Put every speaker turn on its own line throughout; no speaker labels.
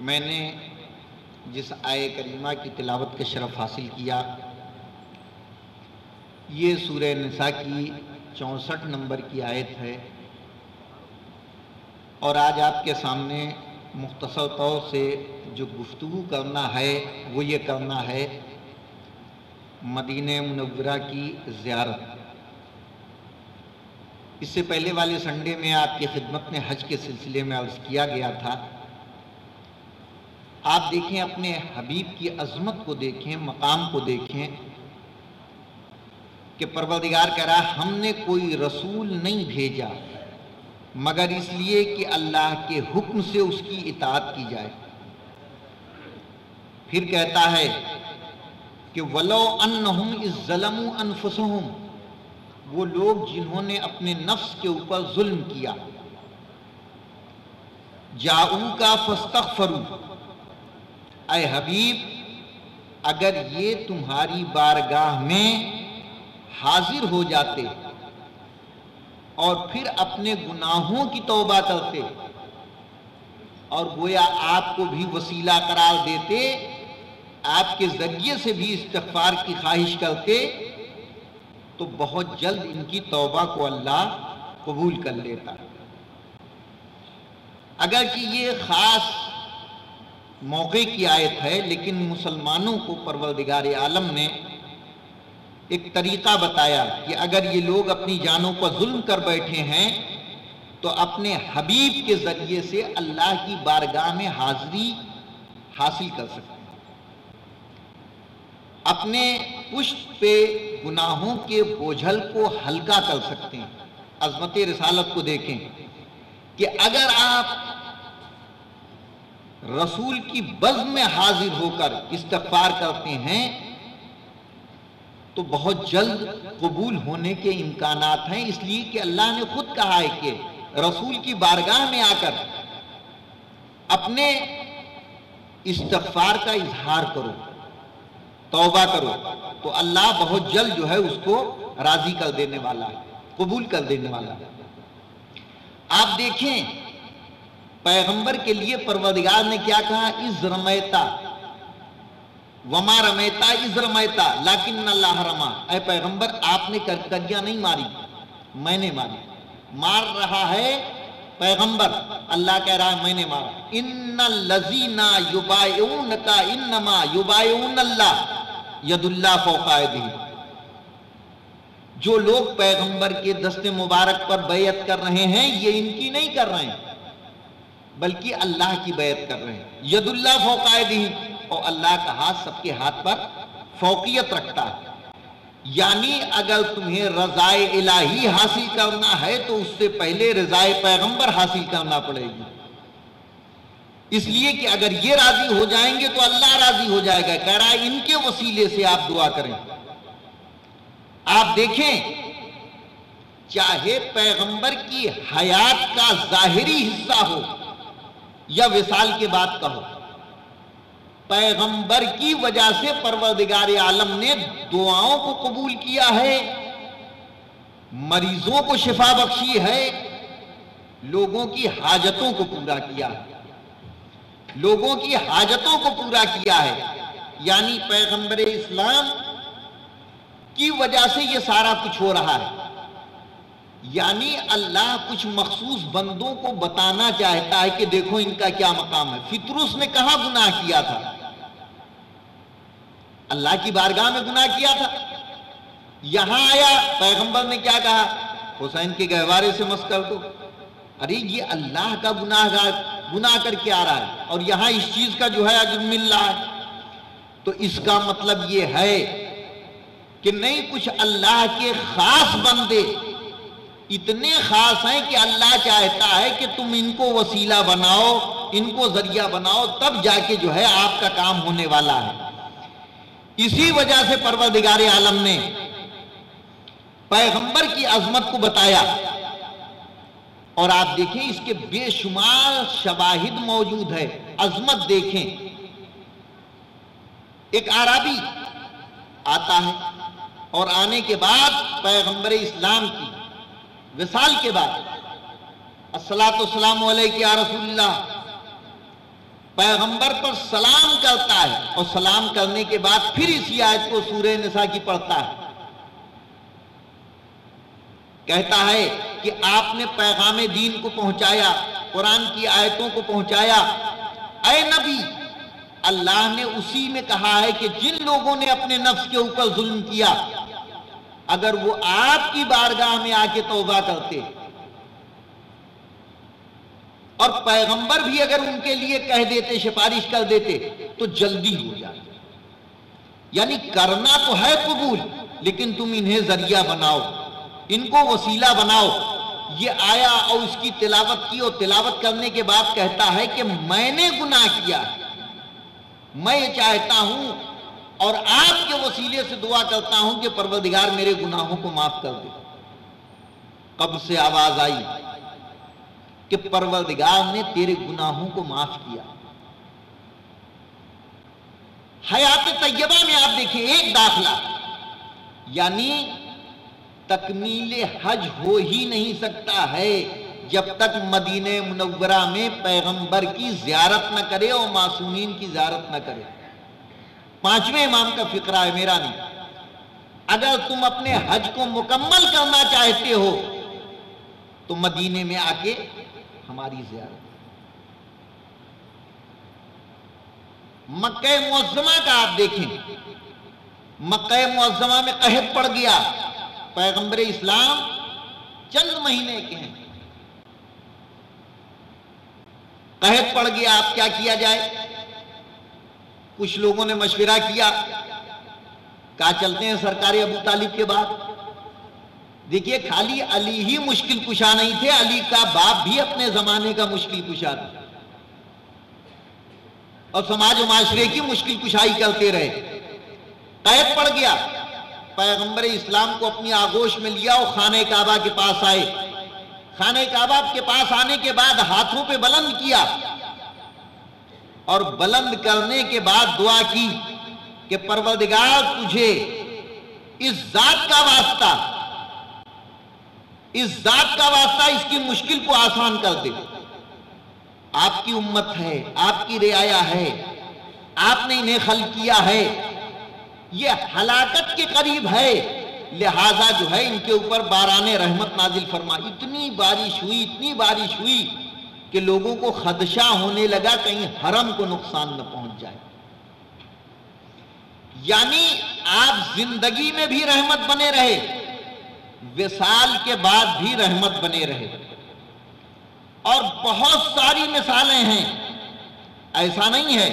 मैंने जिस आय करीमा की तिलावत के शरफ हासिल किया, ये सूर्य निसा की चौंसठ नंबर की आयत है। और आज आपके सामने मुख्तसर तौर से जो गुफ्तु करना है, वो ये करना है, मदीन मुनवरा की ज़्यारत। इससे पहले वाले संडे में आपकी खिदमत में हज के सिलसिले में अर्ज़ किया गया था। आप देखें, अपने हबीब की अजमत को देखें, मकाम को देखें, कि परवरदिगार कह रहा हमने कोई रसूल नहीं भेजा, मगर इसलिए कि अल्लाह के हुक्म से उसकी इतात की जाए। फिर कहता है कि वलो अनहुम इज्जलमु अनफुसहुम, वो लोग जिन्होंने अपने नफ्स के ऊपर जुल्म किया जाऊ का फस्तगफरू अय हबीब, अगर ये तुम्हारी बारगाह में हाजिर हो जाते और फिर अपने गुनाहों की तौबा करते और गोया आपको भी वसीला करार देते, आपके ज़रिए से भी इस्तफार की ख्वाहिश करते तो बहुत जल्द इनकी तौबा को अल्लाह कबूल कर लेता। अगर कि ये खास मौके की आयत है, लेकिन मुसलमानों को परवरदिगार आलम ने एक तरीका बताया कि अगर ये लोग अपनी जानों पर जुल्म कर बैठे हैं तो अपने हबीब के ज़रिए से अल्लाह की बारगाह में हाजिरी हासिल कर सकते हैं। अपने पुष्ट पे गुनाहों के बोझल को हल्का कर सकते हैं। अजमत रिसालत को देखें कि अगर आप रसूल की बज़ में हाजिर होकर इस्तफार करते हैं तो बहुत जल्द कबूल होने के इम्कान हैं। इसलिए कि अल्लाह ने खुद कहा है कि रसूल की बारगाह में आकर अपने इस्तफार का इजहार करो, तौबा करो तो अल्लाह बहुत जल्द जो है उसको राज़ी कर देने वाला है कबूल कर देने वाला। है आप देखें पैगंबर के लिए परवदिगार ने क्या कहा? इस रमयता वमा रमयता इस रमयता लाकिन अल्लाह रमा। अः पैगंबर, आपने करिया नहीं मारी। मैंने मारी। मार रहा है पैगंबर। अल्लाह कह रहा है, मैंने मारा। इन लजीना युबायून का इन्नमा युबायून अल्लाह यदुल्ला फौकायदी जो लोग पैगंबर के दस्ते मुबारक पर बैत कर रहे हैं, ये इनकी नहीं कर रहे हैं। बल्कि अल्लाह की बैत कर रहे हैं। यदुल्ला फौकायदी और अल्लाह का हाथ सबके हाथ पर फौकियत रखता है। यानी अगर तुम्हें रजाए इलाही हासिल करना है तो उससे पहले रजाए पैगंबर हासिल करना पड़ेगी। इसलिए कि अगर ये राज़ी हो जाएँगे तो अल्लाह राज़ी हो जाएगा। कह रहा है, इनके वसीले से आप दुआ करें। आप देखें, चाहे पैगंबर की हयात का जाहिरी हिस्सा हो या विशाल के बाद कहो। पैगंबर की वजह से परवरदिगार आलम ने दुआओं को कबूल किया है। मरीजों को शिफा बख्शी है। लोगों की हाजतों को पूरा किया है। लोगों की हाजतों को पूरा किया है। यानी पैगंबर इस्लाम की वजह से यह सारा कुछ हो रहा है। यानी अल्लाह कुछ मखसूस बंदों को बताना चाहता है कि देखो इनका क्या मकाम है। फितरुस ने कहा गुनाह किया था? अल्लाह की बारगाह में गुनाह किया था। यहाँ आया, पैगंबर ने क्या कहा? हुसैन के गहवारे से मस कर दो। अरे ये अल्लाह का गुनाह गुनाह करके आ रहा है। और यहाँ इस चीज़ का जो है अजर मिल रहा है। तो इसका मतलब ये है कि नहीं, कुछ अल्लाह के खास बंदे इतने खास हैं कि अल्लाह चाहता है कि तुम इनको वसीला बनाओ, इनको ज़रिया बनाओ, तब जाके जो है आपका काम होने वाला है। इसी वजह से परवरदिगार आलम ने पैगंबर की अजमत को बताया। और आप देखें, इसके बेशुमार शवाहिद मौजूद है। अजमत देखें। एक आराबी आता है और आने के बाद पैगंबर इस्लाम की विसाल के बाद। असलातम या रसूलुल्लाह। पैगंबर पर सलाम करता है और सलाम करने के बाद फिर इसी आयत को सूर्य निशा की पढ़ता है। कहता है कि आपने पैगाम दीन को पहुँचाया, कुरान की आयतों को पहुँचाया। अय नबी, अल्लाह ने उसी में कहा है कि जिन लोगों ने अपने नफ्स के ऊपर जुल्म किया अगर वो आपकी बारगाह में आके तौबा करते और पैगंबर भी अगर उनके लिए कह देते, सिफारिश कर देते तो जल्दी हो जाते। यानी करना तो है कबूल, लेकिन तुम इन्हें ज़रिया बनाओ, इनको वसीला बनाओ। ये आया और उसकी तिलावत की और तिलावत करने के बाद कहता है कि मैंने गुनाह किया। मैं चाहता हूँ और आपके वसीले से दुआ करता हूँ कि परवरदिगार मेरे गुनाहों को माफ़ कर दे। कब से आवाज़ आई कि परवरदिगार ने तेरे गुनाहों को माफ़ किया। हयात तैयबा में आप देखिए, एक दाखला, यानी तकमील हज हो ही नहीं सकता है जब तक मदीने मुनवरा में पैगंबर की जियारत न करे और मासूमीन की जियारत न करे। पाँचवें इमाम का फिक्रा है, मेरा नहीं। अगर तुम अपने हज को मुकम्मल करना चाहते हो तो मदीने में आके हमारी जियारत। मक्के मुआजमा का आप देखें। मक्के मुआजमा में कहत पड़ गया। पैगंबर इस्लाम चंद महीने के हैं। कहत पड़ गया, आप क्या किया जाए? कुछ लोगों ने मशविरा किया। कहा, चलते हैं सरकारी अबू तालिब के बाद। देखिए, खाली अली ही मुश्किल कुशा नहीं थे, अली का बाप भी अपने जमाने का मुश्किल कुशा था। और समाज माशरे की मुश्किल कुशाई करते रहे। कैद पड़ गया। पैगंबर इस्लाम को अपनी आगोश में लिया और खाने काबा के पास आए। खाने काबा के पास आने के बाद हाथों पे बुलंद किया। और बुलंद करने के बाद दुआ की कि परवरदिगार, तुझे इस जात का वास्ता, इस जात का वास्ता इसकी मुश्किल को आसान कर दे। आपकी उम्मत है, आपकी रियाया है, आपने इन्हें खल किया है। ये हलाकत के करीब है, लिहाजा जो है इनके ऊपर बारान रहमत नाजिल फरमा। इतनी बारिश हुई, इतनी बारिश हुई कि लोगों को खदशा होने लगा, कहीं हरम को नुकसान न पहुँच जाए। यानी आप ज़िंदगी में भी रहमत बने रहे विसाल के बाद भी रहमत बने रहे। और बहुत सारी मिसालें हैं। ऐसा नहीं है।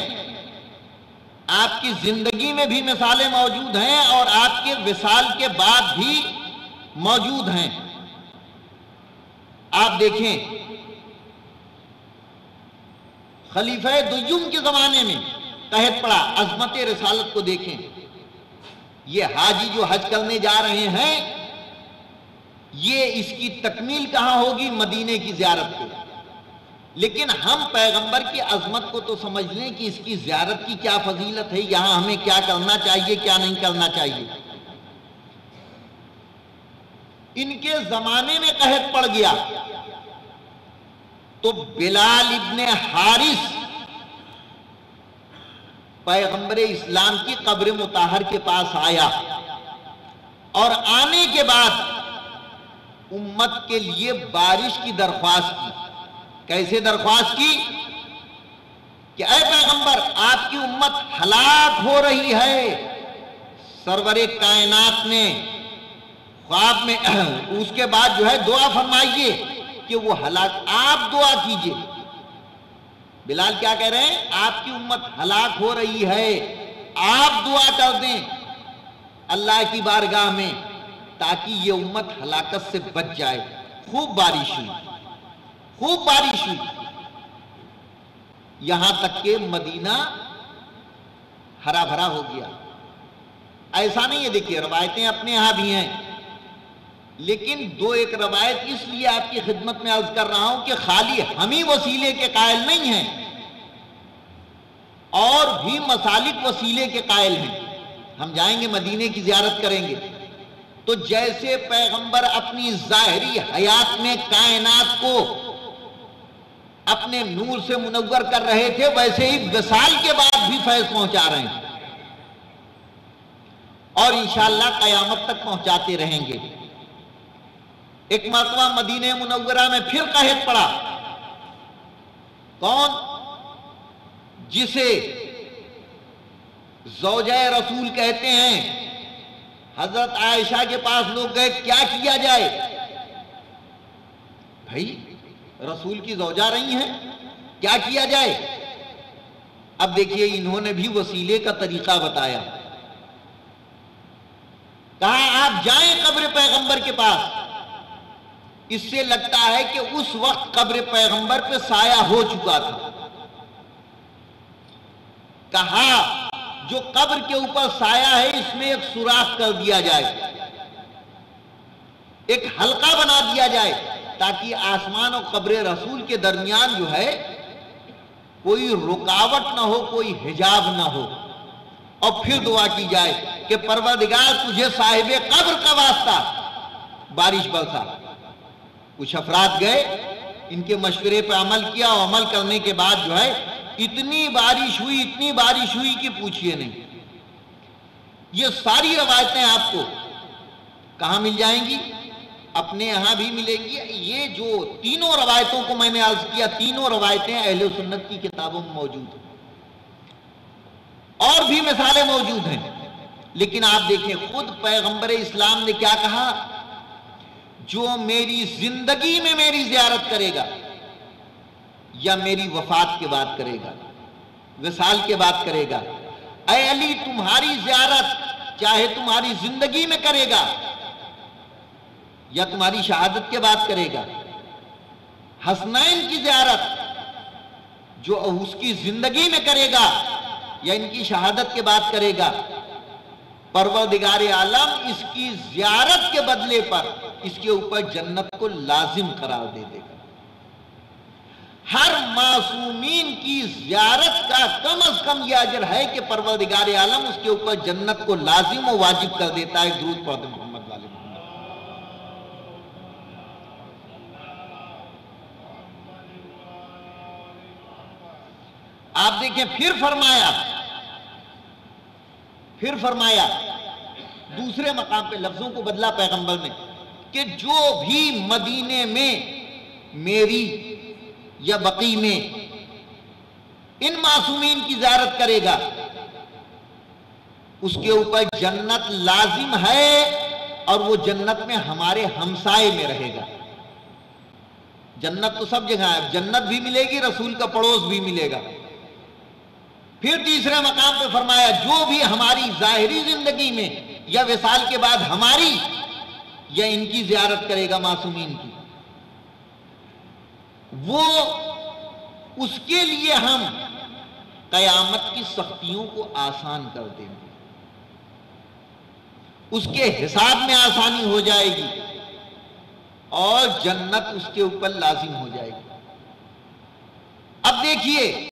आपकी ज़िंदगी में भी मिसालें मौजूद हैं और आपके विशाल के बाद भी मौजूद हैं। आप देखें खलीफा दुयुम के जमाने में कहत पड़ा, अजमत रसालत को देखें। ये हाजी जो हज करने जा रहे हैं, ये इसकी तकमील कहाँ होगी? मदीने की जियारत को। लेकिन हम पैगंबर की अजमत को तो समझ लें कि इसकी जियारत की क्या फजीलत है, यहाँ हमें क्या करना चाहिए, क्या नहीं करना चाहिए। इनके जमाने में कहत पड़ गया तो बिलाल इब्ने हारिस पैगंबर इस्लाम की कब्र मुताहर के पास आया और आने के बाद उम्मत के लिए बारिश की दरख्वास्त की। कैसे दरख्वास्त की? कि अय पैगंबर, आपकी उम्मत हलाक हो रही है। सरवर कायनात ने ख्वाब में, उसके बाद जो है दुआ फरमाइए। कि वो हलाक, आप दुआ कीजिए। बिलाल क्या कह रहे हैं? आपकी उम्मत हलाक हो रही है। आप दुआ कर दें अल्लाह की बारगाह में, ताकि ये उम्मत हलाकत से बच जाए। खूब बारिश हुई। खूब बारिश हुई। यहाँ तक के मदीना हरा भरा हो गया। ऐसा नहीं है, देखिए, रवायतें अपने यहाँ भी हैं। लेकिन दो एक रवायत इसलिए आपकी खिदमत में अर्ज़ कर रहा हूँ कि खाली हम ही वसीले के कायल नहीं हैं, और भी मसालिक वसीले के कायल हैं। हम जाएँगे मदीने की जियारत करेंगे। तो जैसे पैगंबर अपनी जाहरी हयात में कायनात को अपने नूर से मुनवर कर रहे थे, वैसे ही विशाल के बाद भी फैज पहुँचा रहे हैं। और इंशाल्लाह कयामत तक पहुंचाते रहेंगे। एक मरतबा मदीने मुनवरा में फिर कहत पड़ा। कौन? जिसे जौजय रसूल कहते हैं। हज़रत आयशा के पास लोग गए, क्या किया जाए? भाई, रसूल की जौजा रही हैं, क्या किया जाए? अब देखिए, इन्होंने भी वसीले का तरीका बताया। कहा, आप जाएँ कब्र पैगंबर के पास। इससे लगता है कि उस वक्त कब्र पैगंबर पे साया हो चुका था। कहा, जो कब्र के ऊपर साया है, इसमें एक सुराख कर दिया जाए। एक हल्का बना दिया जाए, ताकि आसमान और कब्र रसूल के दरमियान जो है, कोई रुकावट ना हो, कोई हिजाब ना हो। और फिर दुआ की जाए कि परवरदिगार, तुझे साहिब कब्र का वास्ता बारिश बरसा। कुछ अफराद गए, इनके मशवरे पर अमल किया और अमल करने के बाद जो है, इतनी बारिश हुई, इतनी बारिश हुई कि पूछिए नहीं। ये सारी रवायतें आपको कहा मिल जाएँगी? अपने यहाँ भी मिलेंगी। ये जो तीनों रवायतों को मैंने अर्ज़ किया, तीनों रवायतें अहले सुन्नत की किताबों में मौजूद हैं। और भी मिसालें मौजूद हैं। लेकिन आप देखें, खुद पैगंबर इस्लाम ने क्या कहा? जो मेरी ज़िंदगी में मेरी जियारत करेगा या मेरी वफात के बाद करेगा, विसाल के बाद करेगा। अय अली, तुम्हारी जियारत चाहे तुम्हारी ज़िंदगी में करेगा या तुम्हारी शहादत के बाद करेगा। हसनैन की जियारत जो उसकी ज़िंदगी में करेगा या इनकी शहादत के बाद करेगा, परवरदिगार आलम, इसकी जियारत के बदले पर इसके ऊपर जन्नत को लाजिम करार दे देगा। हर मासूमीन की जियारत का कम अज कम यह अजर है कि परवरदिगार आलम उसके ऊपर जन्नत को लाजिम और वाजिब कर देता है दूध पौधे मोहम्मद वाले आप देखें, फिर फरमाया फिर फरमाया, दूसरे मकाम पे लफ्जों को बदला पैगंबर ने। कि जो भी मदीने में, मेरी या बकी में, इन मासूमीन की जारत करेगा, उसके ऊपर जन्नत लाजिम है और वो जन्नत में हमारे हमसाए में रहेगा। जन्नत तो सब जगह है, जन्नत भी मिलेगी, रसूल का पड़ोस भी मिलेगा। फिर तीसरे मकाम पे फरमाया, जो भी हमारी जाहिरी ज़िंदगी में या विसाल के बाद हमारी या इनकी जियारत करेगा मासूमीन की? वो उसके लिए हम कयामत की सख्तियों को आसान कर देंगे। उसके हिसाब में आसानी हो जाएगी और जन्नत उसके ऊपर लाजिम हो जाएगी। अब देखिए,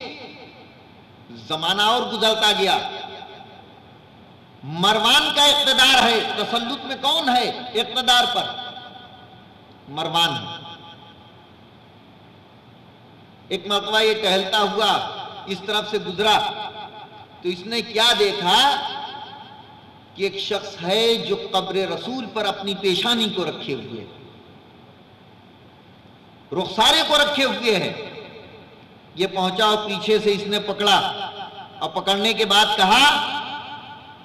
जमाना और गुजरता गया। मरवान का इकतदार है तसलुत में कौन है इकतदार पर? मरवान। एक मरतबा ये टहलता हुआ इस तरफ़ से गुजरा तो इसने क्या देखा कि एक शख्स है जो कब्र रसूल पर अपनी पेशानी को रखे हुए रुखसारे को रखे हुए हैं। ये पहुँचा और पीछे से इसने पकड़ा और पकड़ने के बाद कहा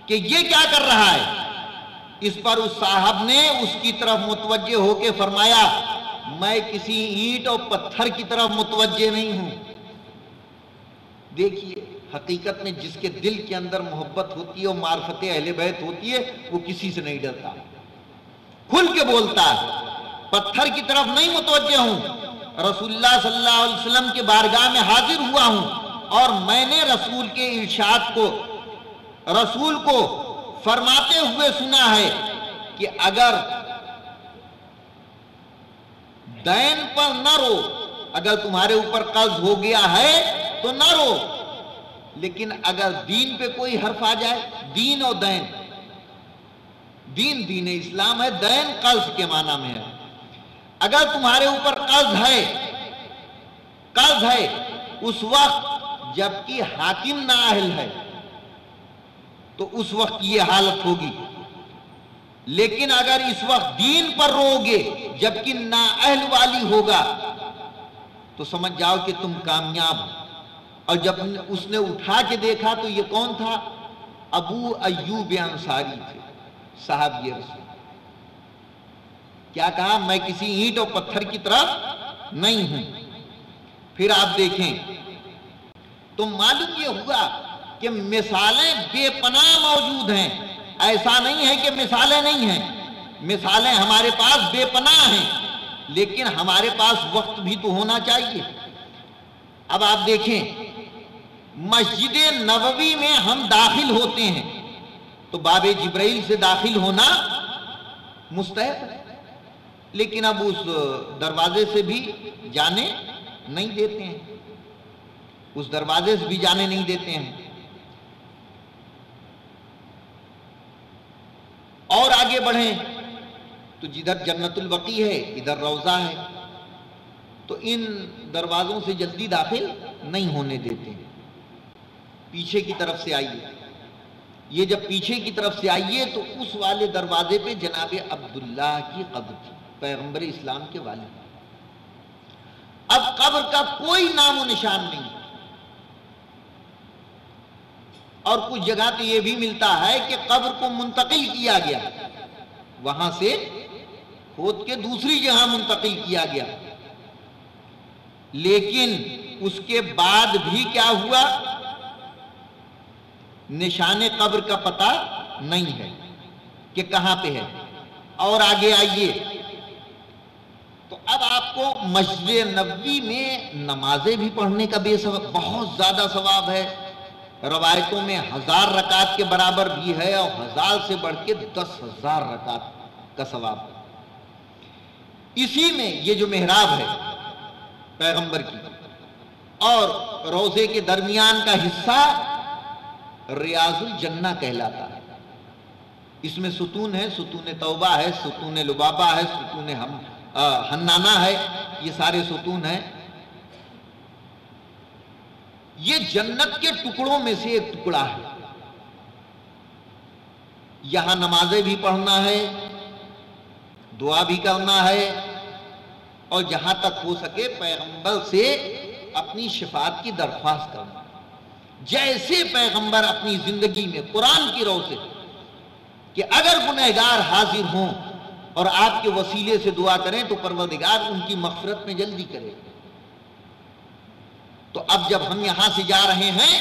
कि ये क्या कर रहा है? इस पर उस साहब ने उसकी तरफ़ मुतवजे होकर फरमाया, मैं किसी ईट और पत्थर की तरफ़ मुतवजे नहीं हूँ। देखिए, हकीकत में जिसके दिल के अंदर मोहब्बत होती है और मार्फत अहले बैत होती है, वो किसी से नहीं डरता। खुल के बोलता है, पत्थर की तरफ़ नहीं मुतवजे हूँ। रसुल्ला वसल्लम के बारगाह में हाजिर हुआ हूँ और मैंने रसूल के इर्शाद को रसूल को फरमाते हुए सुना है कि अगर दैन पर न रो, अगर तुम्हारे ऊपर कर्ज हो गया है तो न रो। लेकिन अगर दीन पे कोई हर्फ आ जाए, दीन और दैन, दीन दीन इस्लाम है दैन कर्ज के माना में है। अगर तुम्हारे ऊपर कर्ज है कर्ज है, उस वक्त जबकि हाकिम नाअहल है तो उस वक्त ये हालत होगी। लेकिन अगर इस वक्त दीन पर रोगे जबकि नाअहल वाली होगा तो समझ जाओ कि तुम कामयाब हो। और जब उसने उठा के देखा तो ये कौन था? अबू अयूब अंसारी थे, साहब ये रसूल। क्या कहा? मैं किसी ईंट और पत्थर की तरफ़ नहीं हूँ। फिर आप देखें तो मालूम ये हुआ कि मिसालें बेपना मौजूद हैं। ऐसा नहीं है कि मिसालें नहीं हैं। मिसालें हमारे पास बेपनाह हैं, लेकिन हमारे पास वक्त भी तो होना चाहिए। अब आप देखें, मस्जिद नबवी में हम दाखिल होते हैं। तो बाबे जिब्राइल से दाखिल होना मुस्तैद लेकिन अब उस दरवाजे से भी जाने नहीं देते हैं। उस दरवाजे से भी जाने नहीं देते हैं। और आगे बढ़े। तो जिधर जन्नतुल वकी है, इधर रोजा है। तो इन दरवाजों से जल्दी दाखिल नहीं होने देते पीछे की तरफ़ से आइए। ये जब पीछे की तरफ़ से आइए तो उस वाले दरवाजे पे जनाब अब्दुल्ला की कब्र थी, पैगंबर इस्लाम के वाले। अब कब्र का कोई नामो निशान नहीं। और कुछ जगह तो यह भी मिलता है कि कब्र को मुंतकिल किया गया। वहाँ से खोद के दूसरी जगह मुंतकिल किया गया। लेकिन उसके बाद भी क्या हुआ? निशान कब्र का पता नहीं है कि कहाँ पे है। और आगे आइए। तो अब आपको मस्जिद नबी में नमाजें भी पढ़ने का बेसब, बहुत ज़्यादा सवाब है। रवायतों में हज़ार रकात के बराबर भी है और हज़ार से बढ़ के दस हज़ार रकात का सवाब इसी में ये जो मेहराब है पैगंबर की और रोज़े के दरमियान का हिस्सा रियाजुल जन्ना कहलाता है। इसमें सुतून है सुतून तौबा है सुतून लुबाबा है सुतून हम आ, हन्नाना है ये सारे सुतून है। ये जन्नत के टुकड़ों में से एक टुकड़ा है। यहाँ नमाजें भी पढ़ना है, दुआ भी करना है, और जहाँ तक हो सके पैगंबर से अपनी शिफात की दरख्वास्त करना। जैसे पैगंबर अपनी ज़िंदगी में कुरान की रो से कि अगर गुनहगार हाजिर हों और आपके वसीले से दुआ करें तो परवरदिगार उनकी मफरत में जल्दी करे। तो अब जब हम यहाँ से जा रहे हैं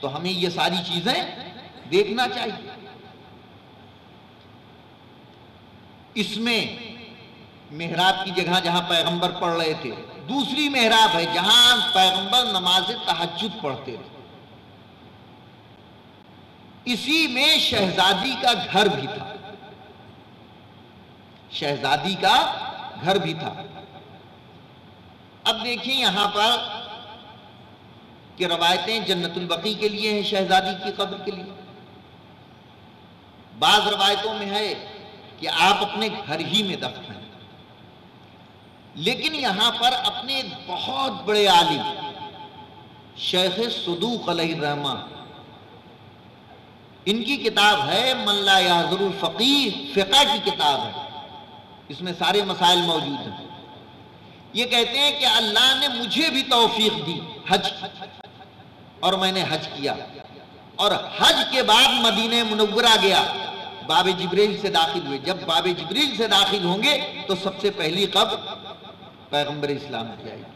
तो हमें ये सारी चीज़ें देखना चाहिए। इसमें मेहराब की जगह जहाँ पैगंबर पढ़ रहे थे, दूसरी मेहराब है जहाँ पैगंबर नमाज़ तहजद पढ़ते थे। इसी में शहजादी का घर भी था। शहजादी का घर भी था। अब देखिए यहाँ पर कि रवायतें जन्नतुलबकी के लिए हैं, शहजादी की कब्र के लिए। बाज रवायतों में है कि आप अपने घर ही में दफन लेकिन यहाँ पर अपने बहुत बड़े आलिम, शेख सदूक रहमा, इनकी किताब है मल्ला याजरुल फ़कीर फ़िका की किताब है। इसमें सारे मसाइल मौजूद हैं। ये कहते हैं कि अल्लाह ने मुझे भी तौफीक दी, हज और मैंने हज किया। और हज के बाद मदीने मुनवरा गया। बाब जबरील से दाखिल हुए। जब बाब जबरील से दाखिल होंगे तो सबसे पहली कब? पैगंबर इस्लाम की आएगी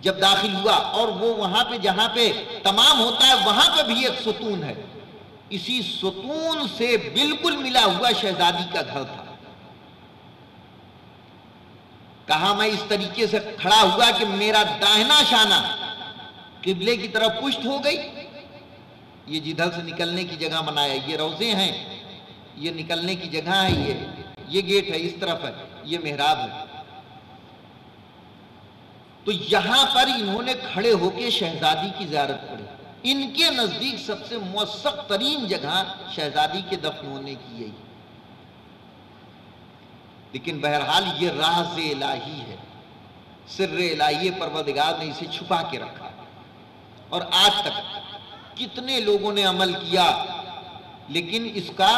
जब दाखिल हुआ, और वो वहाँ पे, जहाँ पे तमाम होता है, वहाँ पे भी एक सुतून है। इसी सुतून से बिल्कुल मिला हुआ शहजादी का घर था। कहा मैं इस तरीके से खड़ा हुआ कि मेरा दाहिना शाना किबले की तरफ़ पुष्ट हो गई। ये जिधर से निकलने की जगह बनाया, ये रोज़े हैं, ये निकलने की जगह है ये ये गेट है इस तरफ़ है, ये मेहराब है। तो यहाँ पर इन्होंने खड़े होकर शहजादी की जियारत पड़ी इनके नज़दीक सबसे मौसक तरीन जगह शहजादी के दफन होने की यही। लेकिन बहरहाल ये राज इलाही है। सिर इलाही परवदिगार ने इसे छुपा के रखा। और आज तक कितने लोगों ने अमल किया, लेकिन इसका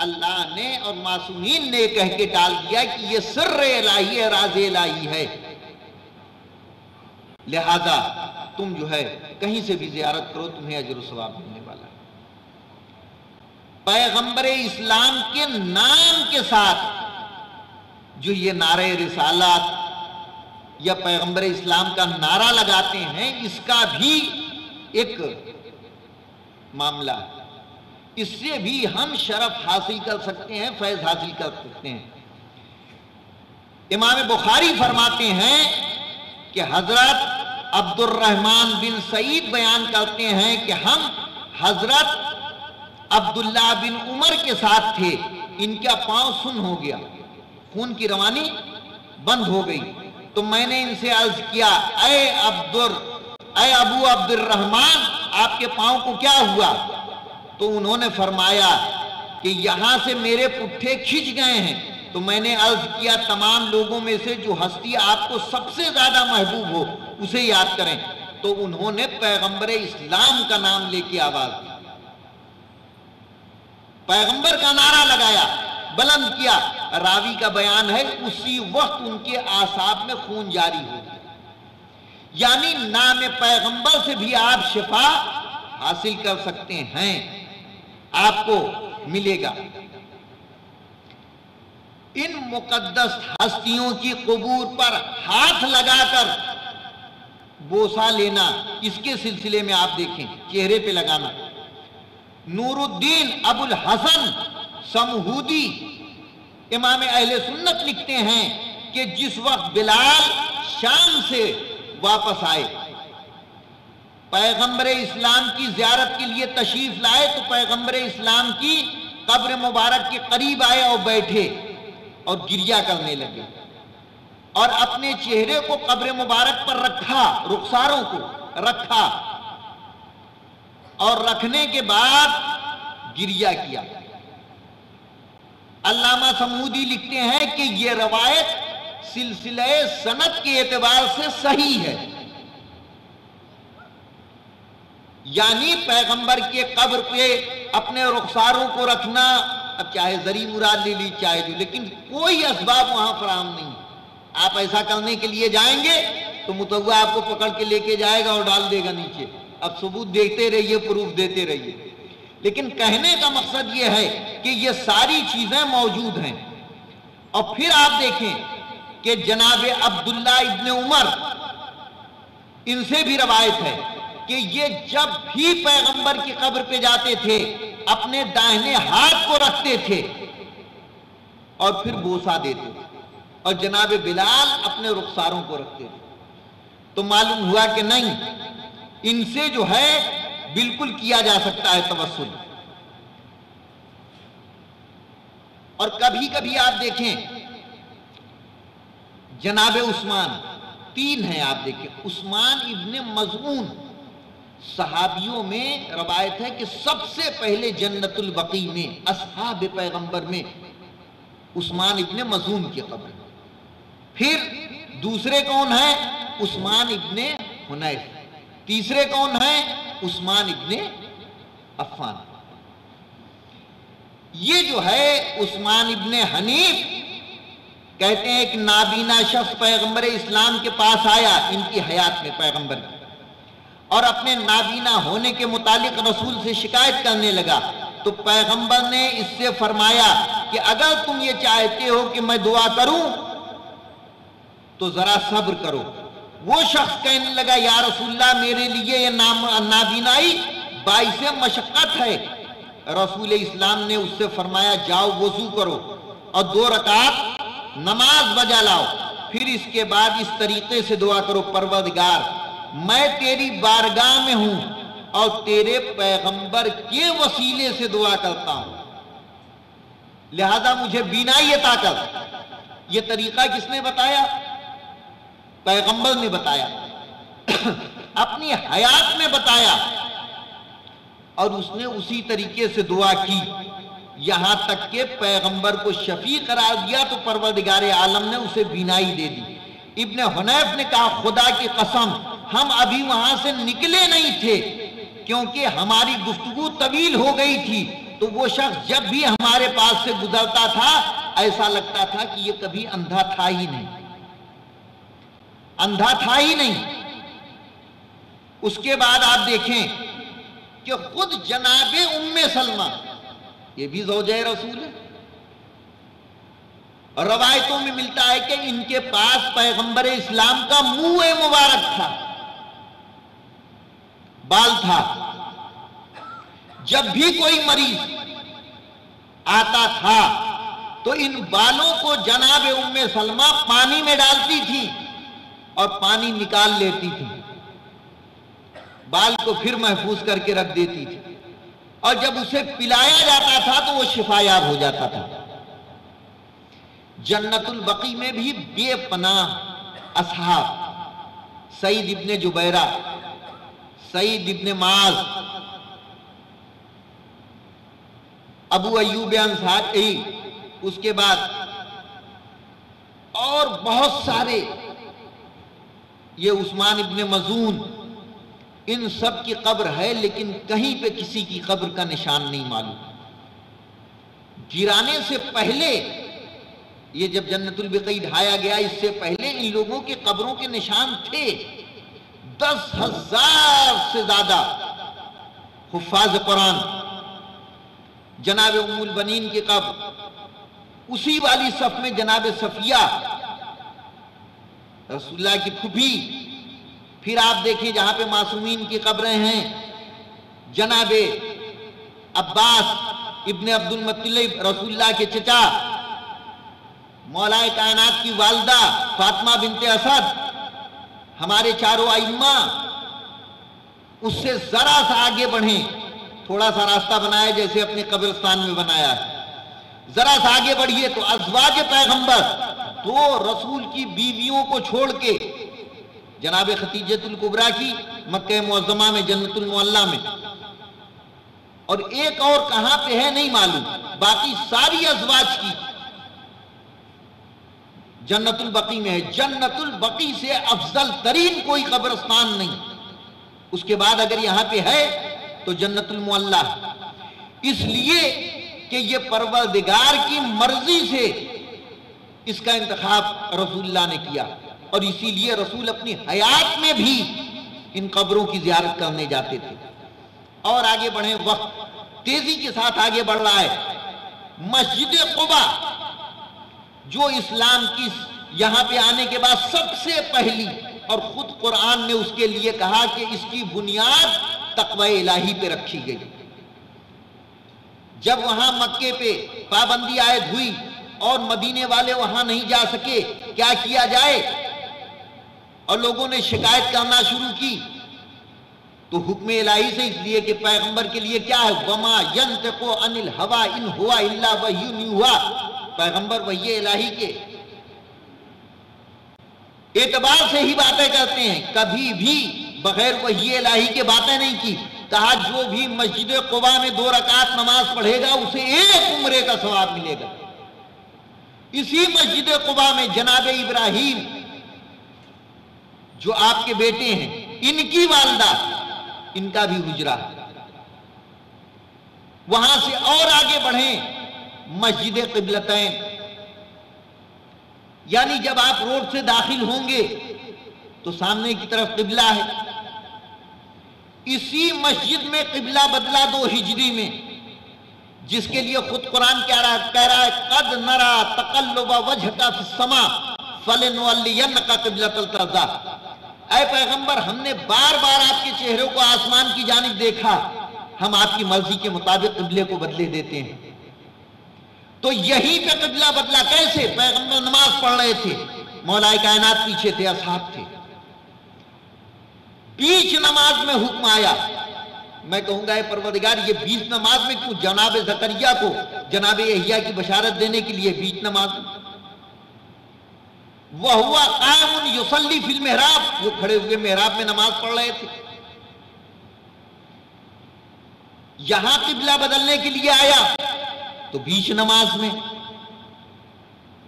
अल्लाह ने और मासूमीन ने कह के डाल दिया कि ये सिर्र इलाही है, राज इलाही है। लिहाजा तुम जो है, कहीं से भी जियारत करो, तुम्हें अजर सवाब मिलने वाला है। पैगंबर इस्लाम के नाम के साथ जो ये नारे रिसालत या पैगंबर इस्लाम का नारा लगाते हैं, इसका भी एक मामला। इससे भी हम शरफ हासिल कर सकते हैं, फैज हासिल कर सकते हैं। इमाम बुखारी फरमाते हैं कि हज़रत अब्दुलरहमान बिन सईद बयान करते हैं कि हम हज़रत अब्दुल्ला बिन उमर के साथ थे, इनका पाँव सुन हो गया। खून की रवानी बंद हो गई। तो मैंने इनसे अर्ज़ किया अय अब्दुल अय अबू अब्दुल रहमान आपके पाँव को क्या हुआ? तो उन्होंने फरमाया कि यहाँ से मेरे पुट्ठे खिंच गए हैं। तो मैंने अर्ज़ किया, तमाम लोगों में से जो हस्ती आपको सबसे ज़्यादा महबूब हो, उसे याद करें। तो उन्होंने पैगंबर इस्लाम का नाम लेके आवाज़ दी पैगंबर का नारा लगाया, बुलंद किया। रावी का बयान है, उसी वक्त उनके आसाब में खून जारी हो गया। यानी नाम पैगंबर से भी आप शिफा हासिल कर सकते हैं। आपको मिलेगा। इन मुकद्दस हस्तियों की कबूर पर हाथ लगाकर बोसा लेना, इसके सिलसिले में आप देखें, चेहरे पे लगाना। नूरुद्दीन अबुल हसन समहूदी इमाम अहले सुन्नत लिखते हैं कि जिस वक्त बिलाल शाम से वापस आए, पैगंबर इस्लाम की जियारत के लिए तशरीफ़ लाए तो पैगंबर इस्लाम की कब्र मुबारक के करीब आए और बैठे और गिरिया करने लगे और अपने चेहरे को कब्र मुबारक पर रखा, रुखसारों को रखा और रखने के बाद गिरिया किया। अल्लामा समूदी लिखते हैं कि यह रवायत सिलसिले सनत के एतबार से सही है। यानी पैगंबर के कब्र पे अपने रुखसारों को रखना, अब चाहे जरी मुराद ले ली, चाहे जो, लेकिन कोई असबाब वहाँ फराम नहीं। आप ऐसा करने के लिए जाएँगे तो मुतवा आपको पकड़ के लेके जाएगा और डाल देगा नीचे। अब सबूत देखते रहिए, प्रूफ देते रहिए। लेकिन कहने का मकसद यह है कि ये सारी चीज़ें मौजूद हैं। और फिर आप देखें कि जनाब अब्दुल्ला इब्ने उमर, इनसे भी रवायत है कि ये जब भी पैगंबर की कब्र पे जाते थे, अपने दाहिने हाथ को रखते थे और फिर बोसा देते थे और जनाब बिलाल अपने रुखसारों को रखते थे। तो मालूम हुआ कि नहीं, इनसे जो है बिल्कुल किया जा सकता है तवसुल और कभी कभी आप देखें, जनाब उस्मान, तीन है आप देखें। उस्मान इब्ने मजमून सहाबियों में रवायत है कि सबसे पहले जन्नतुल बकी में, असहाब पैगंबर में, उस्मान इब्ने मजून की कब्र। फिर दूसरे कौन है? उस्मान इब्ने हुनैफ। तीसरे कौन है? उस्मान इब्ने अफान। ये जो है उस्मान इब्ने हनीफ, कहते हैं कि नाबीना शख्स पैगंबर इस्लाम के पास आया, इनकी हयात में पैगंबर। और अपने नाबीना होने के मुतालिक रसूल से शिकायत करने लगा। तो पैगंबर ने इससे फरमाया कि अगर तुम ये चाहते हो कि मैं दुआ करूँ तो जरा सब्र करो। वो शख्स कहने लगा, या रसूल्ला मेरे लिए ये नाम नाबीनाई बाईस मशक्कत है। रसूल इस्लाम ने उससे फरमाया, जाओ, वज़ू करो और दो रकात नमाज़ बजा लाओ। फिर इसके बाद इस तरीके से दुआ करो परवदगार मैं तेरी बारगाह में हूँ और तेरे पैगंबर के वसीले से दुआ करता हूँ। लिहाजा मुझे बिना ये ताकत ये तरीका किसने बताया? पैगंबर ने बताया। अपनी हयात में बताया। और उसने उसी तरीके से दुआ की। यहाँ तक के पैगंबर को शफी करार दिया तो परवरदिगार आलम ने उसे बिनाई दे दी। इब्ने हुनैफ ने कहा, खुदा की कसम, हम अभी वहाँ से निकले नहीं थे। क्योंकि हमारी गुफ्तगु तवील हो गई थी। तो वो शख्स जब भी हमारे पास से गुजरता था, ऐसा लगता था कि ये कभी अंधा था ही नहीं। अंधा था ही नहीं। उसके बाद आप देखें कि खुद जनाबे उम्मे सलमा, ये भी जोजय रसूल है। और रवायतों में मिलता है कि इनके पास पैगंबर इस्लाम का मुँह मुबारक था, बाल था। जब भी कोई मरीज़ आता था तो इन बालों को जनाब उम्मे सलमा पानी में डालती थी। और पानी निकाल लेती थी। बाल को फिर महफूज करके रख देती थी। और जब उसे पिलाया जाता था तो वो शिफायाब हो जाता था। जन्नतुल बकी में भी बेपनाह असहाब, सईद इब्ने जुबैरा, सईद इब्ने माज, अबू अयूब अंसारी, उसके बाद और बहुत सारे ये उस्मान इब्ने मजून, इन सब की कब्र है, लेकिन कहीं पे किसी की कब्र का निशान नहीं मालूम। गिराने से पहले, ये जब जन्नतुल बकई ढाया गया, इससे पहले इन लोगों के कब्रों के निशान थे। दस हज़ार से ज़्यादा हुफाज कुरान, जनाब उमुल बनीन के कब्र। उसी वाली सफ में जनाब सफिया रसुल्ला की फुफी। फिर आप देखिए जहाँ पे मासूमीन की कब्रें हैं। जनाबे अब्बास इब्ने अब्दुल मतलब रसुल्ला के चचा, मौलाए कायनात की वालदा, फातिमा बिनते असद, हमारे चारों आइम्मा, उससे जरा सा आगे बढ़े। थोड़ा सा रास्ता बनाया जैसे अपने कब्रिस्तान में बनाया है। जरा सा आगे बढ़िए तो अजवाज पैगंबर दो रसूल की बीवियों को छोड़ के जनाब खतीजतुल कुबरा की मक्के मुआजमा में, जन्नतुल मोल्ला में। और एक और कहाँ पे है नहीं मालूम, बाकी सारी अजवाज की। जन्नतुल बकी में है। जन्नतुल बकी से अफजल तरीन कोई कब्रस्तान नहीं। उसके बाद अगर यहाँ पे है तो जन्नतुल मोल्ला इसलिए कि ये परवरदिगार की मर्ज़ी से इसका इंतखाब रसूल्ला ने किया। और इसीलिए रसूल अपनी हयात में भी इन कब्रों की जियारत करने जाते थे। और आगे बढ़े, वक्त तेज़ी के साथ आगे बढ़ रहा है। मस्जिद कुबा, जो इस्लाम की यहाँ पे आने के बाद सबसे पहली और खुद कुरान ने उसके लिए कहा कि इसकी बुनियाद तकवा इलाही पे रखी गई। जब वहाँ मक्के पे पाबंदी आयद हुई और मदीने वाले वहाँ नहीं जा सके। क्या किया जाए? और लोगों ने शिकायत करना शुरू की। तो हुक्म इलाही से इसलिए कि पैगंबर के लिए क्या है? वमा यंत को अनिल हवा इन हुआ इल्ला वही नहीं हुआ। पैगंबर वही इलाही के। एतबार से ही बातें करते हैं। कभी भी बगैर वही इलाही के बातें नहीं की। कहा, जो भी मस्जिद कुबा में दो रकात नमाज़ पढ़ेगा, उसे एक उम्रे का सवाब मिलेगा। इसी मस्जिद कुबा में जनाब इब्राहिम, जो आपके बेटे हैं, इनकी वालदा, इनका भी गुजरा वहाँ से और आगे बढ़े, मस्जिद किबलतैन। यानी जब आप रोड से दाखिल होंगे तो सामने की तरफ़ किबला है। इसी मस्जिद में किबला बदला दो हिजरी में। जिसके लिए खुद कुरान कह रहा कह रहा है, कद नरा तकल्लुबा वजह का समा फलन पैगंबर, हमने बार बार आपके चेहरे को आसमान की जानिब देखा। हम आपकी मर्ज़ी के मुताबिक किबले को बदले देते हैं। तो यही पे किबला बदला कैसे? पैगंबर नमाज़ पढ़ रहे थे। मौलाए कायनात पीछे थे असाब थे। बीच नमाज़ में हुक्म आया। मैं कहूँगा परवरदिगार, ये बीच नमाज़ में क्यों जनाब जकरिया को, जनाब यहिया की बशारत देने के लिए बीच नमाज़? वह हुआ कायम युसल्ली फिल मेहराब वो खड़े हुए मेहराब में नमाज़ पढ़ रहे थे। यहाँ किबला बदलने के लिए आया तो बीच नमाज़ में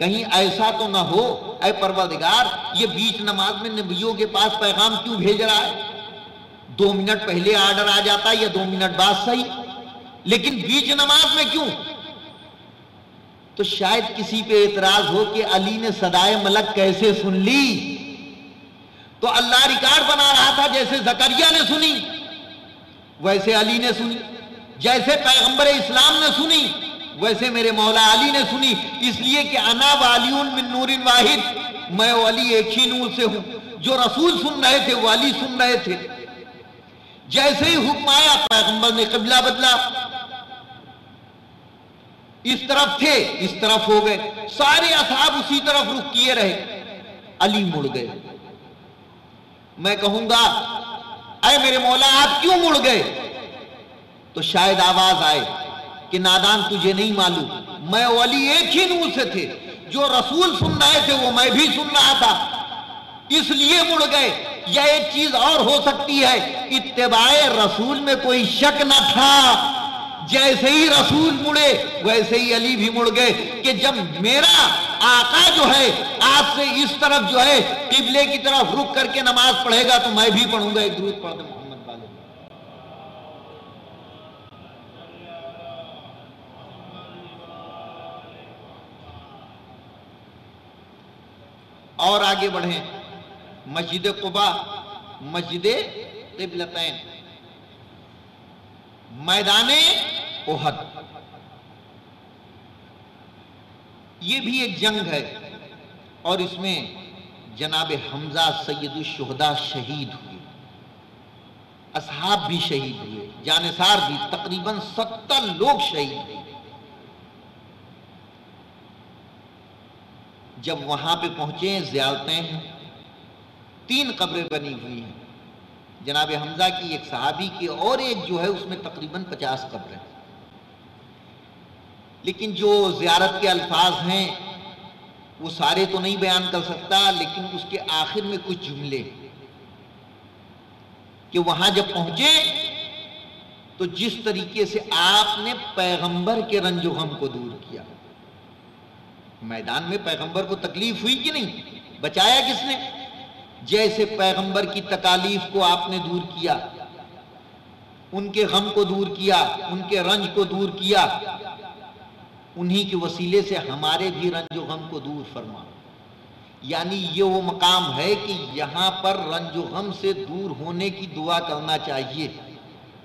कहीं ऐसा तो ना हो अय परवरदिगार, ये बीच नमाज़ में नबियों के पास पैगाम क्यों भेज रहा है? दो मिनट पहले आर्डर आ जाता, या दो मिनट बाद सही? लेकिन बीच नमाज़ में क्यों? तो शायद किसी पे एतराज़ हो कि अली ने सदाए मलक कैसे सुन ली? तो अल्लाह रिकॉर्ड बना रहा था जैसे जकरिया ने सुनी, वैसे अली ने सुनी, जैसे पैगंबर इस्लाम ने सुनी, वैसे मेरे मौला अली ने सुनी। इसलिए कि अना वालियन मिन नूरिन वाहिद, मैं अली एक ही नूर से हूँ। जो रसूल सुन रहे थे, वो अली सुन रहे थे। जैसे ही हुक्म आया, पैगंबर ने कबला बदला। इस तरफ़ थे, इस तरफ़ हो गए। सारे असाब उसी तरफ़ रुक किए रहे। अली मुड़ गए। मैं कहूँगा, अरे मेरे मौला, आप क्यों मुड़ गए? तो शायद आवाज़ आए कि नादान तुझे नहीं मालूम। मैं अली एक ही नूर से थे। जो रसूल सुन रहे थे, वो मैं भी सुन रहा था। इसलिए मुड़ गए। या एक चीज़ और हो सकती है इत्तेबाए रसूल में कोई शक न था। जैसे ही रसूल मुड़े, वैसे ही अली भी मुड़ गए कि जब मेरा आका जो है, आज से इस तरफ़ जो है, किबले की तरफ़ रुक करके नमाज़ पढ़ेगा तो मैं भी पढ़ूँगा। एक दूर पढ़ मोहम्मद वाले। और आगे बढ़े। मस्जिद कुबा, मस्जिद तिबलतैन मैदान ओहद ये भी एक जंग है और इसमें जनाब हमजा सैदुलशहदा शहीद हुए। असहाब भी शहीद हुए। जानसार भी तकरीबन सत्तर लोग शहीद हुए। जब वहाँ पे पहुँचे, ज्यारतें हैं तीन कब्रें बनी हुई हैं। जनाब हमजा की एक सहाबी की और एक जो है, उसमें तकरीबन पचास कब्रें। लेकिन जो जियारत के अल्फाज हैं, वो सारे तो नहीं बयान कर सकता, लेकिन उसके आखिर में कुछ जुमले। कि वहाँ जब पहुँचे तो जिस तरीके से आपने पैगंबर के रंजो गम को दूर किया। मैदान में पैगंबर को तकलीफ़ हुई कि नहीं? बचाया किसने? जैसे पैगंबर की तकालीफ को आपने दूर किया, उनके गम को दूर किया, उनके रंज को दूर किया, उन्हीं के वसीले से हमारे भी रंजो गम को दूर फरमा। यानी ये वो मकाम है कि यहाँ पर रंजो गम से दूर होने की दुआ करना चाहिए,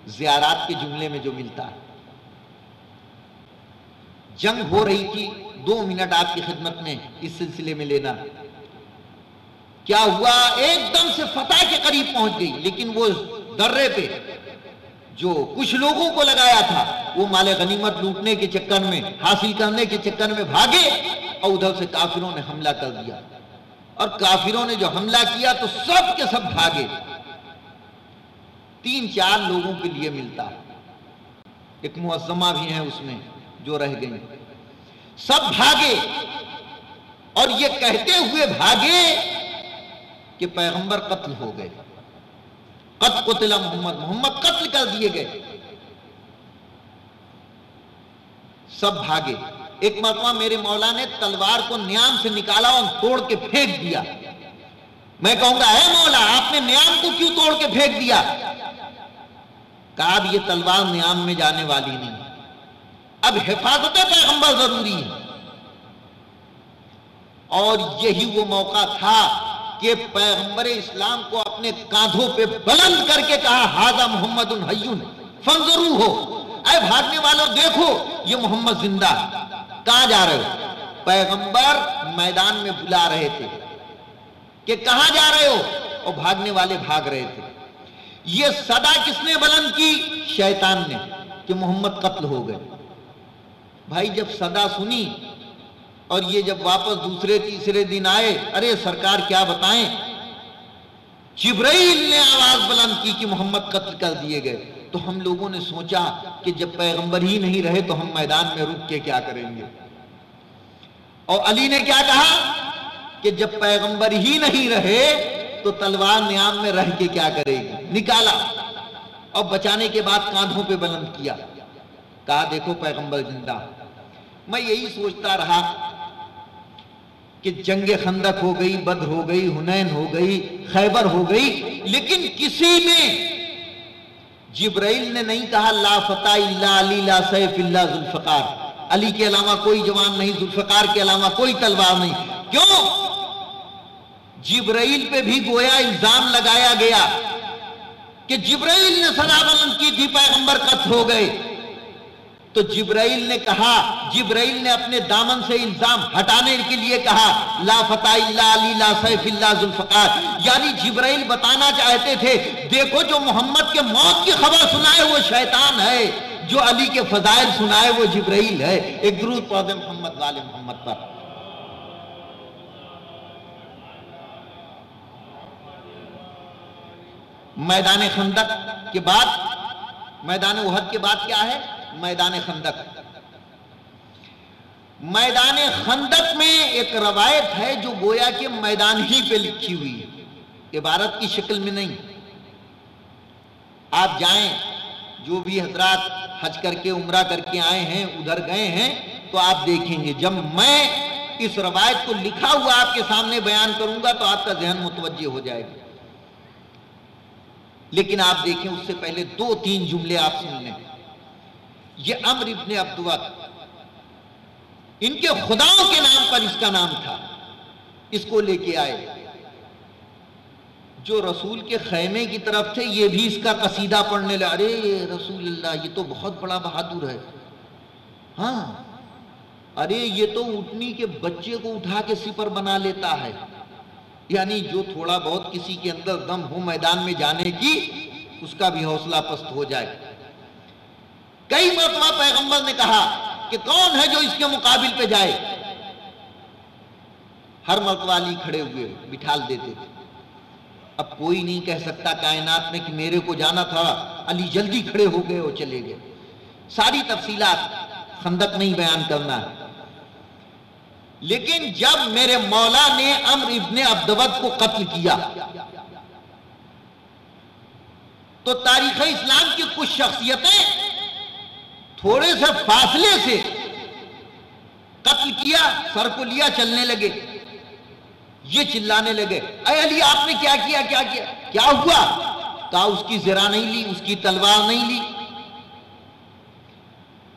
जियारात के जुमले में जो मिलता है। जंग हो रही थी, दो मिनट आपकी खिदमत में इस सिलसिले में लेना। क्या हुआ? एकदम से फतेह के करीब पहुँच गई। लेकिन वो दर्रे पे जो कुछ लोगों को लगाया था, वो माले गनीमत लूटने के चक्कर में, हासिल करने के चक्कर में भागे और उधर से काफिरों ने हमला कर दिया। और काफिरों ने जो हमला किया तो सब के सब भागे। तीन चार लोगों के लिए मिलता। एक मुआजमा भी है उसमें, जो रह गई। सब भागे। और ये कहते हुए भागे कि पैगंबर कत्ल हो गए। कत को तिला मोहम्मद मोहम्मद कत्ल कर दिए गए। सब भागे। एक मरतबा मेरे मौला ने तलवार को न्याम से निकाला और तोड़ के फेंक दिया। मैं कहूँगा है मौला, आपने न्याम को क्यों तोड़ के फेंक दिया? कहा ये तलवार न्याम में जाने वाली नहीं। अब हिफाजत पैगंबर ज़रूरी है। और यही वो मौका था कि पैगंबर इस्लाम को अपने कांधों पे बुलंद करके कहा, हाजा मोहम्मद फंजरू हो अरे भागने वालों देखो, ये मोहम्मद ज़िंदा कहा जा रहे हो? पैगंबर मैदान में बुला रहे थे कि कहा जा रहे हो? और भागने वाले भाग रहे थे। ये सदा किसने बुलंद की? शैतान ने, कि मोहम्मद कत्ल हो गए। भाई, जब सदा सुनी और ये जब वापस दूसरे, तीसरे दिन आए, अरे सरकार क्या बताएँ? जिब्राइल ने आवाज़ बुलंद की कि मोहम्मद कत्ल कर दिए गए। तो हम लोगों ने सोचा कि जब पैगंबर ही नहीं रहे तो हम मैदान में रुक के क्या करेंगे? और अली ने क्या कहा? कि जब पैगंबर ही नहीं रहे तो तलवार न्याम में रह के क्या करेगी? निकाला। और बचाने के बाद कांधों पे बुलंद किया। कहा, देखो पैगंबर ज़िंदा। मैं यही सोचता रहा कि जंग खंदक हो गई, बद्र हो गई, हुनैन हो गई, खैबर हो गई, लेकिन किसी में जिब्राइल ने नहीं कहा, ला फता इल्ला अली, ला सैफ इल्ला जुल्फकार। अली के अलावा कोई जवान नहीं, जुल्फकार के अलावा कोई तलवार नहीं। क्यों? जिब्राइल पे भी गोया, इल्ज़ाम लगाया गया कि जिब्राइल ने सदा बुलंद की थी, पैगंबर कत्ल हो गए। तो जिब्राइल ने कहा, जिब्राइल ने अपने दामन से इल्ज़ाम हटाने के लिए कहा, ला फताइल्ला अली, ला जुल्फकार यानी जिब्राइल बताना चाहते थे, देखो जो मोहम्मद के मौत की खबर सुनाए वो शैतान है, जो अली के फजाइल सुनाए वो जिब्राइल है। एक दुरूद पौधे मोहम्मद, वाले मोहम्मद पर। मैदान खंदक के बाद, मैदान उहद के बाद क्या है? मैदान खंदक मैदान खंदक में एक रवायत है जो गोया के मैदान ही पे लिखी हुई है। इबारत की शक्ल में नहीं। आप जाएँ, जो भी हजरात हज करके, उम्र करके आए हैं, उधर गए हैं तो आप देखेंगे, जब मैं इस रवायत को लिखा हुआ आपके सामने बयान करूँगा तो आपका जहन मुतवजह हो जाएगा। लेकिन आप देखें, उससे पहले दो तीन जुमले आप सुन लें। ये अमर इब्ने अब्दुवत इनके खुदाओं के नाम पर इसका नाम था। इसको लेके आए। जो रसूल के खैमे की तरफ़ थे, ये भी इसका कसीदा पढ़ने लगा। अरे रसूल अल्लाह ये तो बहुत बड़ा बहादुर है। हाँ। अरे, ये तो उठनी के बच्चे को उठा के सिपर बना लेता है। यानी जो थोड़ा बहुत किसी के अंदर दम हो मैदान में जाने की, उसका भी हौसला पस्त हो जाए। कई मरतबा पैगंबर ने कहा कि कौन है जो इसके मुकाबिल पे जाए? हर मरतबा अली खड़े हुए बिठाल देते थे। अब कोई नहीं कह सकता कायनात में कि मेरे को जाना था। अली जल्दी खड़े हो गए और चले गए। सारी तफसीलात खंदक नहीं बयान करना। लेकिन जब मेरे मौला ने अम्र इब्ने अब्दवत को कत्ल किया तो तारीख इस्लाम की कुछ शख्सियतें थोड़े से फासले से कत्ल किया, सर को लिया, चलने लगे। ये चिल्लाने लगे, अरे अली, आपने क्या किया क्या किया? क्या हुआ? कहा उसकी जरा नहीं ली, उसकी तलवार नहीं ली।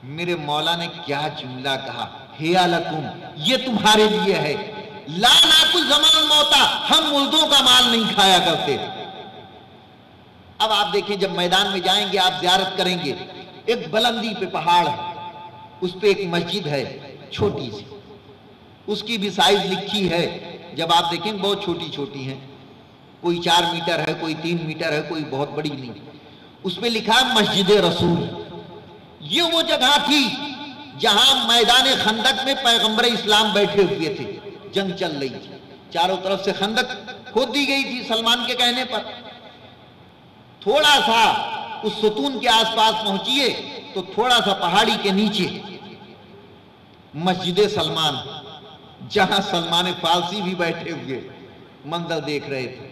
मेरे मौला ने क्या जुमला कहा? हिया लकुम ये तुम्हारे लिए है। ला नाकुल जमान मौता, हम मुल्दों का माल नहीं खाया करते। अब आप देखें, जब मैदान में जाएँगे, आप जियारत करेंगे एक बुलंदी पे पहाड़ है। उस पर एक मस्जिद है, छोटी सी। उसकी भी साइज़ लिखी है, जब आप देखें बहुत छोटी छोटी है। कोई चार मीटर है, कोई तीन मीटर है, कोई बहुत बड़ी नहीं। उस पर लिखा मस्जिद रसूल। ये वो जगह थी जहाँ मैदान खंदक में पैगंबर इस्लाम बैठे हुए थे। जंग चल रही थी। चारों तरफ़ से खंदक खोद दी गई थी सलमान के कहने पर। थोड़ा सा उस सुतून के आसपास पहुंचिए तो थोड़ा सा पहाड़ी के नीचे। मस्जिद सलमान, जहाँ सलमान फारसी भी बैठे हुए मंदिर देख रहे थे।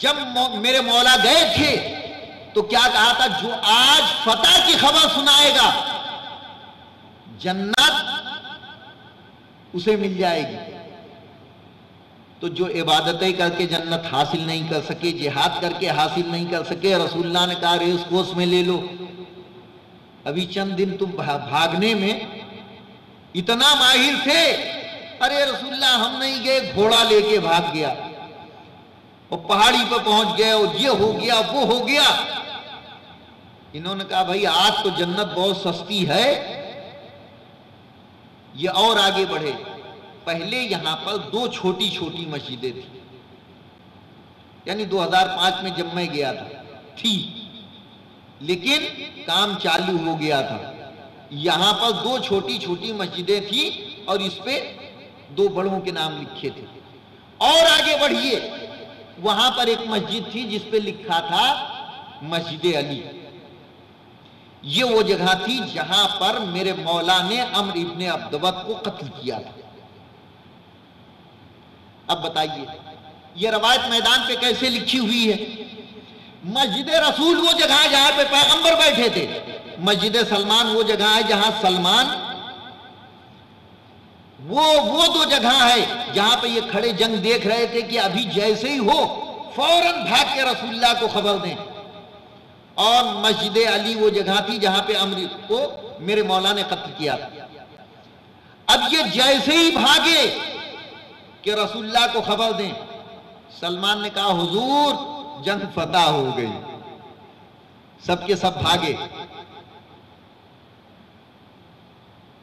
जब मेरे मौला गए थे तो क्या कहा था, जो आज फतेह की खबर सुनाएगा, जन्नत उसे मिल जाएगी। तो जो इबादतें करके जन्नत हासिल नहीं कर सके, जिहाद करके हासिल नहीं कर सके रसुल्ला ने कहा रेस कोस में ले लो। अभी चंद दिन तुम भागने में इतना माहिर थे। अरे रसुल्ला हम नहीं गए, घोड़ा लेके भाग गया। और पहाड़ी पर पहुँच गए, और ये हो गया, वो हो गया। इन्होंने कहा, भाई, आज तो जन्नत बहुत सस्ती है। ये और आगे बढ़े। पहले यहाँ पर दो छोटी छोटी मस्जिदें थी। यानी 2005 में जब मैं गया था, थी। लेकिन काम चालू हो गया था। यहाँ पर दो छोटी छोटी मस्जिदें थी और इस पे दो बड़ों के नाम लिखे थे। और आगे बढ़िए, वहाँ पर एक मस्जिद थी जिस पे लिखा था मस्जिद अली। ये वो जगह थी जहाँ पर मेरे मौला ने अमर इब्ने अब्दवत को कत्ल किया था। अब बताइए, ये रवायत मैदान पे कैसे लिखी हुई है? मस्जिद रसूल वो जगह है जहाँ पे पैगंबर बैठे थे। मस्जिद सलमान वो जगह है जहाँ सलमान वो वो दो जगह है जहाँ पे ये खड़े जंग देख रहे थे कि अभी जैसे ही हो, फ़ौरन भाग के रसूल्ला को खबर दें। और मस्जिद अली वो जगह थी जहाँ पे अमृत को मेरे मौला ने कत्ल किया अब ये जैसे ही भागे कि रसूल्ला को खबर दें। सलमान ने कहा, हुजूर, जंग फतह हो गई। सबके सब भागे।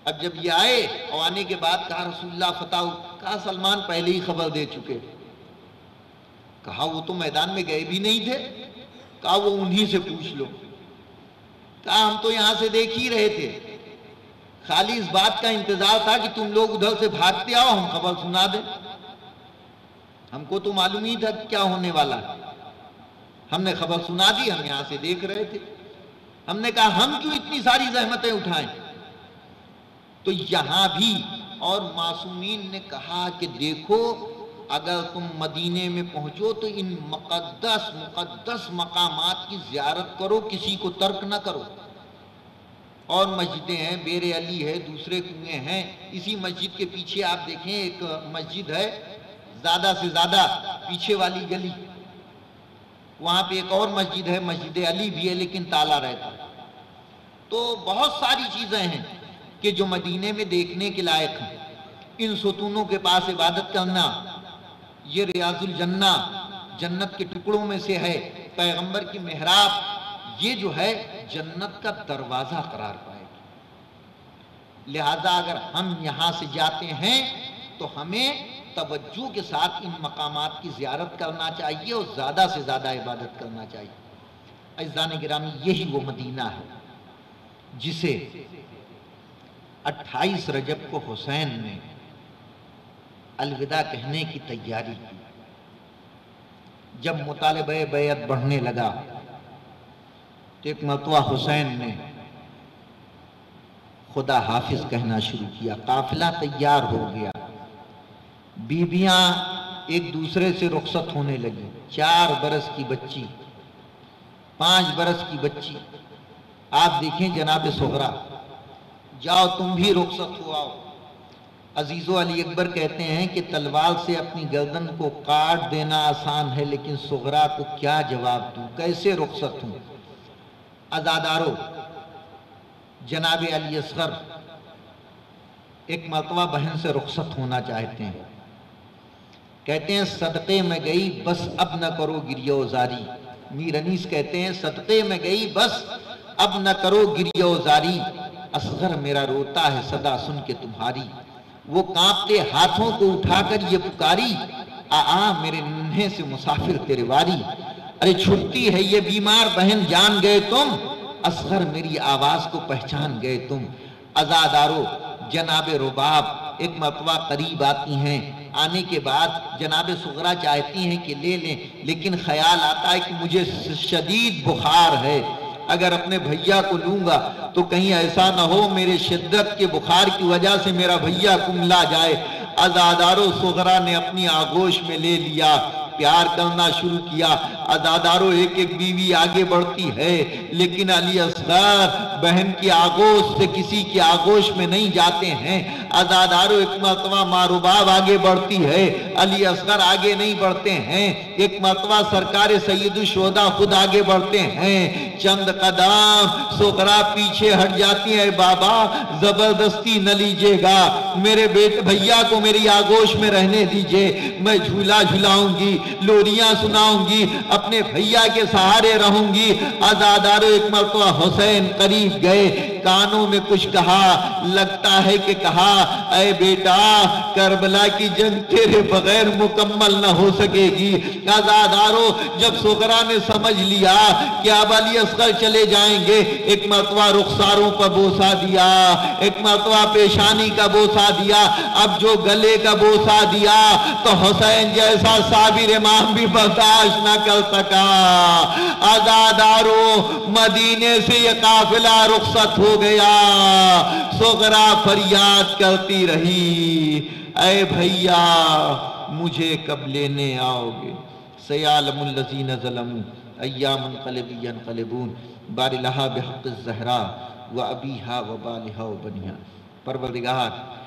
अब जब ये आए और आने के बाद कहा रसुल्ला फतेह कहा, सलमान पहले ही खबर दे चुके। कहा, वो तो मैदान में गए भी नहीं थे। कहा, वो उन्हीं से पूछ लो। कहा, हम तो यहाँ से देख ही रहे थे। खाली इस बात का इंतज़ार था कि तुम लोग उधर से भागते आओ, हम खबर सुना दें। हमको तो मालूम ही था क्या होने वाला है। हमने खबर सुना दी, हम यहाँ से देख रहे थे। हमने कहा, हम क्यों इतनी सारी जहमतें उठाएँ? तो यहाँ भी और मासूमीन ने कहा कि देखो, अगर तुम मदीने में पहुंचो तो इन मुकद्दस मुकद्दस मकामात की जियारत करो, किसी को तर्क ना करो। और मस्जिदें हैं, बेर अली है, दूसरे कुएँ हैं। इसी मस्जिद के पीछे आप देखें, एक मस्जिद है ज़्यादा से ज़्यादा पीछे वाली गली। वहाँ पे एक और मस्जिद है, मस्जिद अली भी है, लेकिन ताला रहता तो बहुत सारी चीज़ें हैं कि जो मदीने में देखने के लायक हैं। इन सुतूनों के पास इबादत करना, ये रियाजुल जन्ना, जन्नत के टुकड़ों में से है। पैगंबर की मेहराब, ये जो है, जन्नत का दरवाज़ा करार पाएगी। लिहाजा अगर हम यहाँ से जाते हैं तो हमें तवज्जो के साथ इन मकाम की जियारत करना चाहिए और ज़्यादा से ज़्यादा इबादत करना चाहिए। अजान गिरामी, यही वो मदीना है जिसे 28 रजब को हुसैन ने अलविदा कहने की तैयारी की। जब मुतालब बैत बढ़ने लगा तो एक मतवा हुसैन ने खुदा हाफिज कहना शुरू किया, काफिला तैयार हो गया। बीबियाँ एक दूसरे से रुखसत होने लगी। चार बरस की बच्ची, पाँच बरस की बच्ची। आप देखें जनाब सोहरा, जाओ तुम भी रुखसत हो आओ। अजीज़ो अली अकबर कहते हैं कि तलवार से अपनी गर्दन को काट देना आसान है, लेकिन सुगरा को क्या जवाब दू? कैसे रुखसत हूँ? अजादारो, जनाब अली असगर, एक मरतबा बहन से रुखसत होना चाहते हैं। कहते हैं, सदक़े में गई, बस अब न करो गिरियो जारी मीर अनीस कहते हैं, सदक़े में गई, बस अब न करो गिरियो जारी असगर मेरा रोता है सदा सुन के तुम्हारी। वो कांपते हाथों को उठाकर ये पुकारी आ आ मेरे नन्हे से मुसाफिर तेरे वारी। अरे छुट्टी है ये बीमार बहन, जान गए तुम। असगर मेरी आवाज़ को पहचान गए तुम। अजादारो जनाब रुबाब, एक मतवा करीब आती हैं। आने के बाद जनाब सुगरा चाहती हैं कि ले लें, लेकिन ख्याल आता है कि मुझे शदीद बुखार है। अगर अपने भैया को लूँगा तो कहीं ऐसा ना हो मेरे शिद्दत के बुखार की वजह से मेरा भैया कुमला जाए। अजादारो सुगरा ने अपनी आगोश में ले लिया, प्यार करना शुरू किया। अदादारो एक एक बीवी आगे बढ़ती है, लेकिन अली असगर बहन की आगोश से किसी की आगोश में नहीं जाते हैं। अदादारो एक मरतबा मारूबाब आगे बढ़ती है, अली असगर आगे नहीं बढ़ते हैं एक मरतबा सरकार सैदुशोदा खुद आगे बढ़ते हैं, चंद कदम सोकरा पीछे हट जाती है, बाबा ज़बरदस्ती न लीजिएगा, मेरे बेटे भैया को मेरी आगोश में रहने दीजिए, मैं झूला झुलाऊँगी, लोरियाँ सुनाऊँगी, अपने भैया के सहारे रहूँगी आजादार एक मरतबा हुसैन करीब गए, कानों में कुछ कहा, लगता है कि कहा अय बेटा, करबला की जंग तेरे बगैर मुकम्मल ना हो सकेगी। आजादारो, जब सोकरा ने समझ लिया कि अब अली असगर चले जाएँगे? एक मरतबा रुखसारों का बोसा दिया, एक मरतबा पेशानी का बोसा दिया, अब जो गले का बोसा दिया तो हुसैन जैसा साबिर इमाम भी बर्दाश्त ना कर सका। आजादारो, मदीने से ये काफिला रुखसत हो गया। सोगरा फरियाद करती रही। अय भैया, मुझे कब लेने आओगे? सयालमुल्लजीन जलम अयामन कलबियन कलबून, बारिलहा बेहक जहरा, व अबी हा व बालिहा व बनिया। परवरदिगार,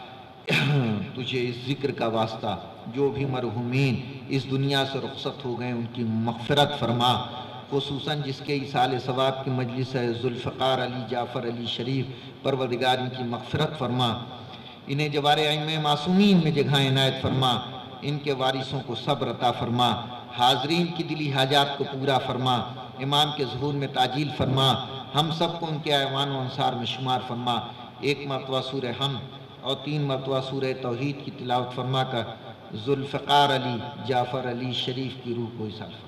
तुझे इस ज़िक्र का वास्ता, जो भी मरहुमीन इस दुनिया से रुखसत हो गए, उनकी मगफरत फरमा। खसूस जिसके इसाल सवाब की मजलिस है जुल्फ़ार अली जाफ़र अली शरीफ, परवरदिगार, इनकी मगफरत फरमा। इन्हें जवार मासूमीन में जगह इनायत फरमा, इनके वारिसों को सब्र अता फरमा, हाजरीन की दिली हाजात को पूरा फरमा, इमाम के जहूर में ताजील फरमा, हम सबको उनके ऐवान अनसार में शुमार फरमा। एक मरतबा सूर हम और तीन मरतबा सूर तोहद की तिलावत फरमा कर जुल्फ़ार अली, जाफ़र अली शरीफ की रूह को इसार फरमा।